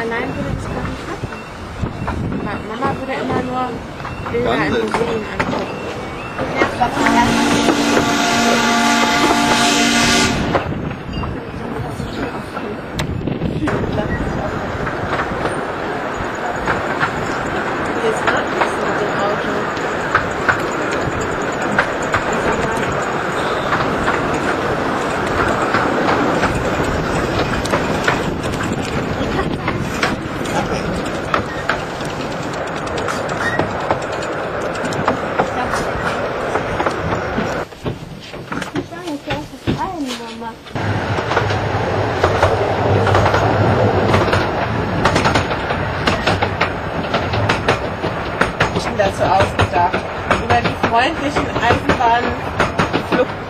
allein würde das gar nicht schaffen. Mama würde immer nur Bilder in? Museen angucken. Freundlichen Eisenbahnflucht